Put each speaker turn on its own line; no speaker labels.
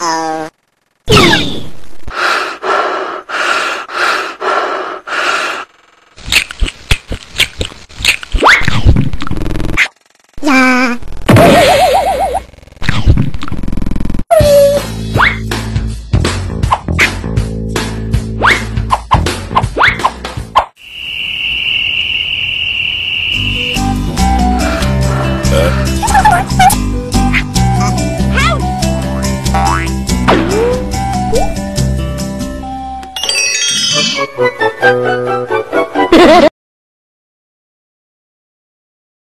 oh
Yeah.
Música